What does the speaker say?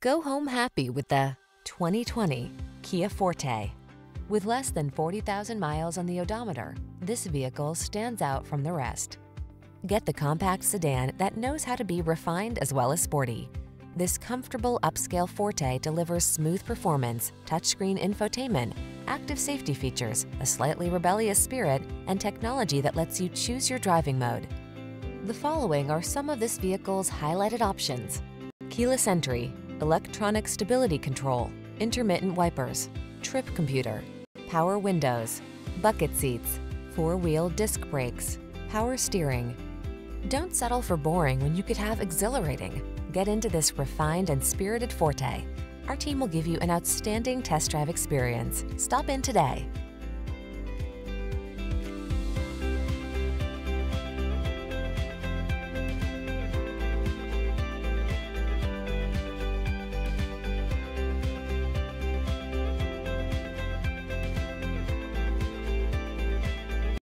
Go home happy with the 2020 Kia Forte. With less than 40,000 miles on the odometer, this vehicle stands out from the rest. Get the compact sedan that knows how to be refined as well as sporty. This comfortable upscale Forte delivers smooth performance, touchscreen infotainment, active safety features, a slightly rebellious spirit, and technology that lets you choose your driving mode. The following are some of this vehicle's highlighted options. Keyless entry, electronic stability control, intermittent wipers, trip computer, power windows, bucket seats, four-wheel disc brakes, power steering. Don't settle for boring when you could have exhilarating. Get into this refined and spirited Forte. Our team will give you an outstanding test drive experience. Stop in today.